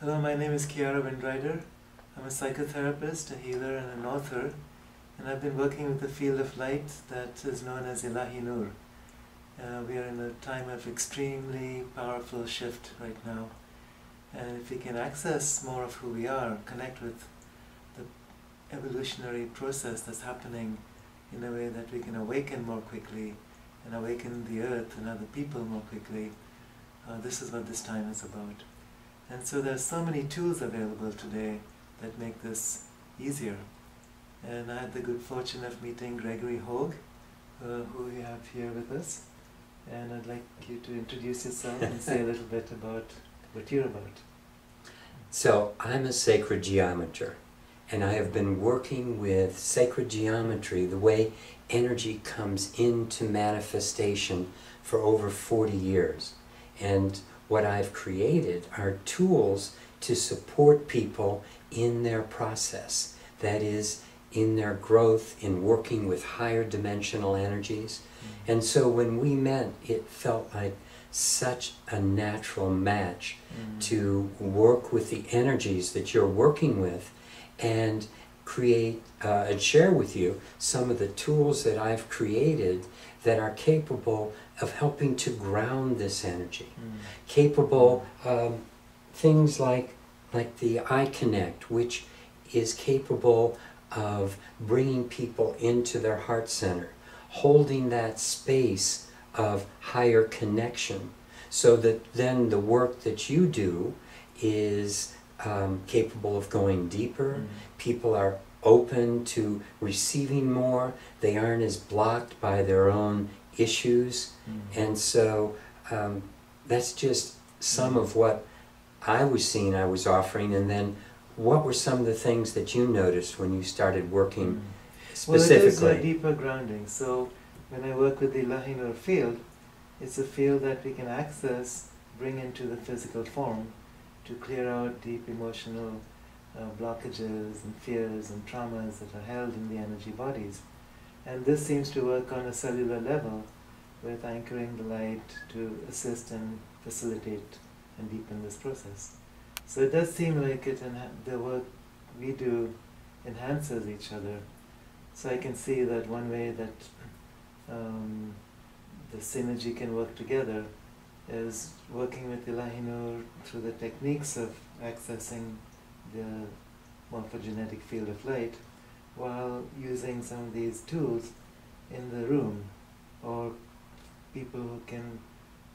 Hello, my name is Kiara Windrider. I'm a psychotherapist, a healer, and an author, and I've been working with the field of light that is known as Ilahi Nur. Uh, we are in a time of extremely powerful shift right now, and if we can access more of who we are, connect with the evolutionary process that's happening in a way that we can awaken more quickly and awaken the earth and other people more quickly, uh, this is what this time is about. And so there's so many tools available today that make this easier. And I had the good fortune of meeting Gregory Hogue, uh, who we have here with us. And I'd like you to introduce yourself and say a little bit about what you're about. So, I'm a sacred geometer, and I have been working with sacred geometry, the way energy comes into manifestation, for over 40 years. And what I've created are tools to support people in their process. That is, in their growth, in working with higher dimensional energies. Mm. And so when we met, it felt like such a natural match mm. to work with the energies that you're working with and create uh, and share with you some of the tools that I've created that are capable of helping to ground this energy. Mm. Capable um, things like like the iConnect, which is capable of bringing people into their heart center, holding that space of higher connection, so that then the work that you do is um, capable of going deeper. Mm. People are open to receiving more. They aren't as blocked by their own issues. Mm. And so um, that's just some mm. of what I was seeing I was offering. And then what were some of the things that you noticed when you started working specifically? Well, it is a deeper grounding. So when I work with the Ilahi field, it's a field that we can access, bring into the physical form to clear out deep emotional uh, blockages and fears and traumas that are held in the energy bodies. And this seems to work on a cellular level with anchoring the light to assist and facilitate and deepen this process. So it does seem like it the work we do enhances each other. So I can see that one way that um, the synergy can work together is working with Ilahi Nur through the techniques of accessing the morphogenetic field of light while using some of these tools in the room or people who can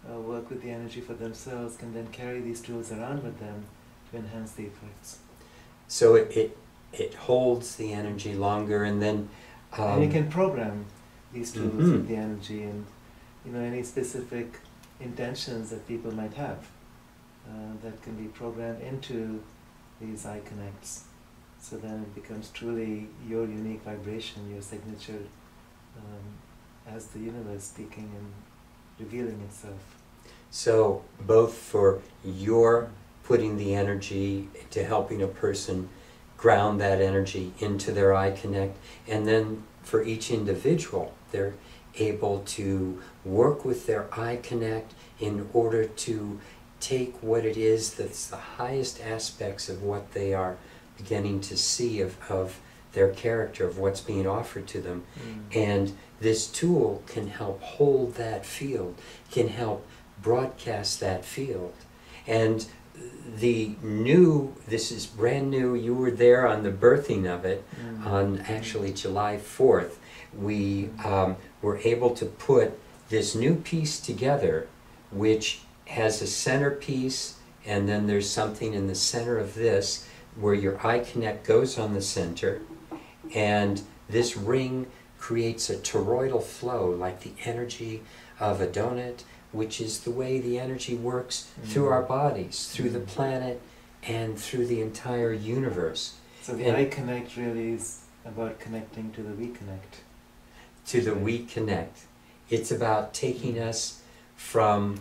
uh, work with the energy for themselves can then carry these tools around with them to enhance the effects. So it, it, it holds the energy longer and then... Um, and you can program these tools mm-hmm. with the energy and you know any specific intentions that people might have uh, that can be programmed into these iConnects. So then it becomes truly your unique vibration, your signature um, as the universe speaking and revealing itself. So both for your putting the energy to helping a person ground that energy into their iConnect and then for each individual they're able to work with their iConnect in order to take what it is that's the highest aspects of what they are beginning to see of, of their character, of what's being offered to them. Mm. And this tool can help hold that field, can help broadcast that field. And the new, this is brand new, you were there on the birthing of it mm. on actually July 4th. We um, were able to put this new piece together, which has a centerpiece, and then there's something in the center of this where your iConnect goes on the center, and this ring creates a toroidal flow like the energy of a donut, which is the way the energy works mm. through our bodies, through mm. the planet, and through the entire universe. So the and iConnect really is about connecting to the we connect. To the we connect. It's about taking us from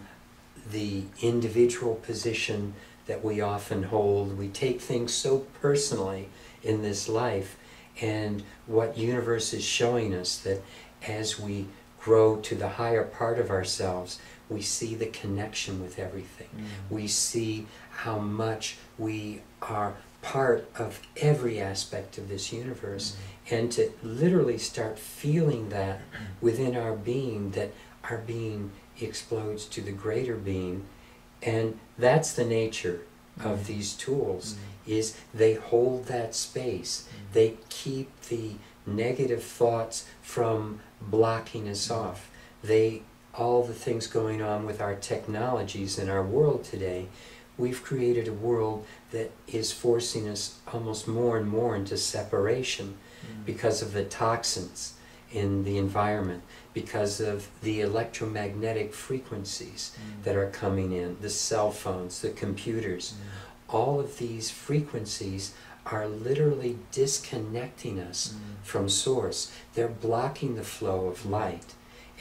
the individual position that we often hold. We take things so personally in this life, and what universe is showing us that as we grow to the higher part of ourselves, we see the connection with everything. Mm. We see how much we are part of every aspect of this universe. Mm. And to literally start feeling that within our being, that our being explodes to the greater being. And that's the nature of Mm. these tools, Mm. is they hold that space. Mm. They keep the negative thoughts from blocking us Mm. off. They all the things going on with our technologies in our world today, we've created a world that is forcing us almost more and more into separation Mm. because of the toxins in the environment, because of the electromagnetic frequencies Mm. that are coming in, the cell phones, the computers. Mm. All of these frequencies are literally disconnecting us Mm. from source. They're blocking the flow of light.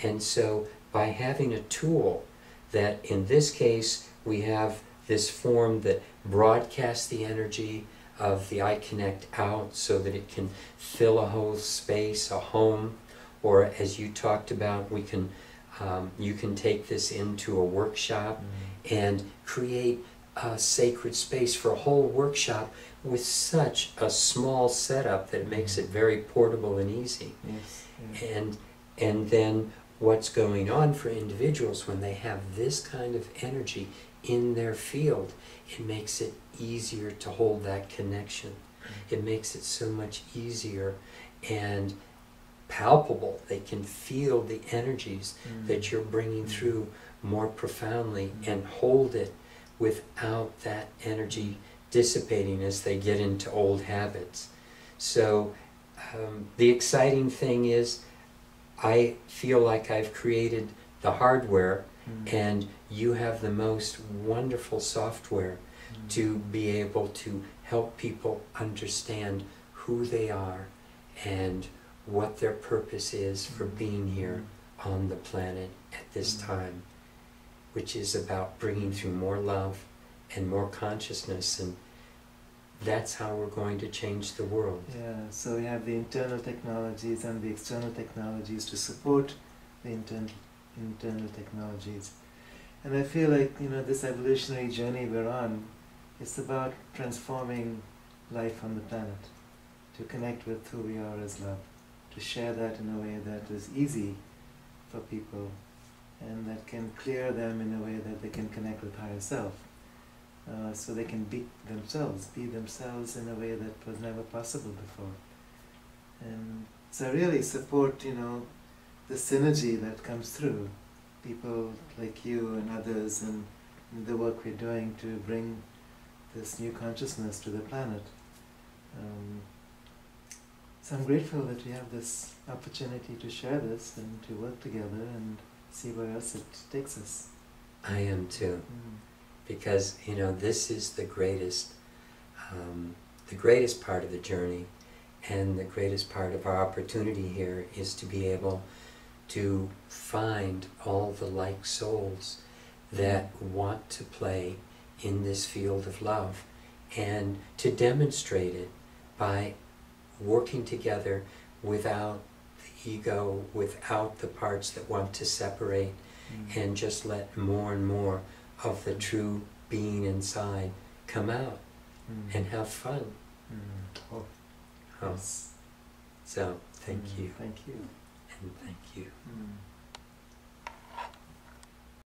And so by having a tool that in this case we have this form that broadcasts the energy of the iConnect out so that it can fill a whole space, a home, or as you talked about, we can um, you can take this into a workshop Mm. and create a sacred space for a whole workshop with such a small setup that makes it very portable and easy. Yes. And and then what's going on for individuals when they have this kind of energy in their field, it makes it easier to hold that connection. It makes it so much easier and palpable. They can feel the energies Mm. that you're bringing Mm. through more profoundly Mm. and hold it without that energy dissipating as they get into old habits. So, um, the exciting thing is, I feel like I've created the hardware, Mm. and you have the most wonderful software Mm. to be able to help people understand who they are and what their purpose is for Mm. being here on the planet at this time, which is about bringing through more love and more consciousness, and that's how we're going to change the world. Yeah, so we have the internal technologies and the external technologies to support the internal internal technologies. And I feel like, you know, this evolutionary journey we're on, it's about transforming life on the planet, to connect with who we are as love, to share that in a way that is easy for people and that can clear them in a way that they can connect with higher self. Uh, so they can be themselves, be themselves in a way that was never possible before. And so I really support, you know, the synergy that comes through people like you and others and, the work we're doing to bring this new consciousness to the planet. Um, so I'm grateful that we have this opportunity to share this and to work together and see where else it takes us. I am too. Mm. Because you know this is the greatest um, the greatest part of the journey and the greatest part of our opportunity here is to be able to find all the like souls that want to play in this field of love and to demonstrate it by working together without the ego, without the parts that want to separate, Mm. and just let more and more of the true being inside come out Mm. and have fun. Mm. Oh, Oh, yes. so thank Mm, you Thank you. and thank you. Mm.